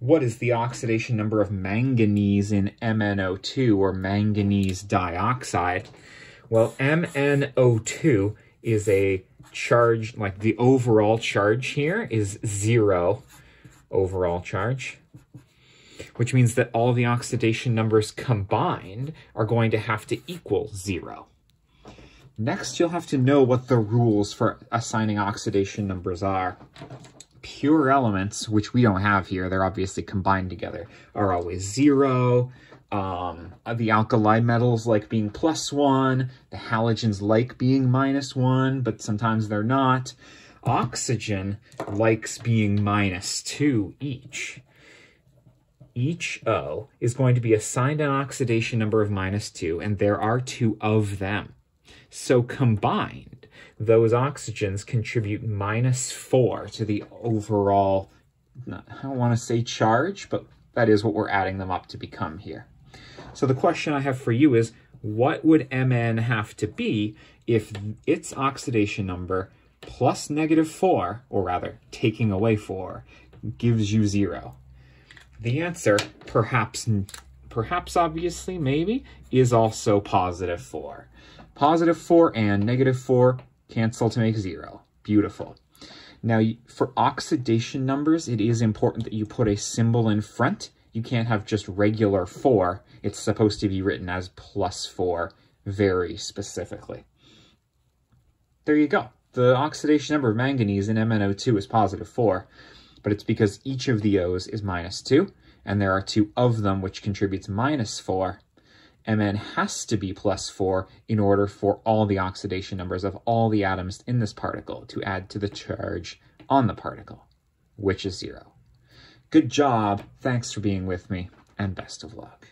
what is the oxidation number of manganese in MnO2 or manganese dioxide? Well, MnO2 is a charge, like the overall charge here is zero overall charge, which means that all the oxidation numbers combined are going to have to equal zero. Next, you'll have to know what the rules for assigning oxidation numbers are pure elements, which we don't have here, they're obviously combined together, are always zero. Um, the alkali metals like being plus one, the halogens like being minus one, but sometimes they're not. Oxygen likes being minus two each. Each O is going to be assigned an oxidation number of minus two, and there are two of them. So combined, those oxygens contribute minus four to the overall, I don't want to say charge, but that is what we're adding them up to become here. So the question I have for you is, what would Mn have to be if its oxidation number plus negative 4, or rather, taking away 4, gives you 0? The answer, perhaps, perhaps obviously, maybe, is also positive 4. Positive 4 and negative 4 Cancel to make zero. Beautiful. Now, for oxidation numbers, it is important that you put a symbol in front. You can't have just regular 4. It's supposed to be written as plus 4 very specifically. There you go. The oxidation number of manganese in MnO2 is positive 4, but it's because each of the O's is minus 2, and there are two of them which contributes minus 4, Mn has to be plus 4 in order for all the oxidation numbers of all the atoms in this particle to add to the charge on the particle, which is 0. Good job, thanks for being with me, and best of luck.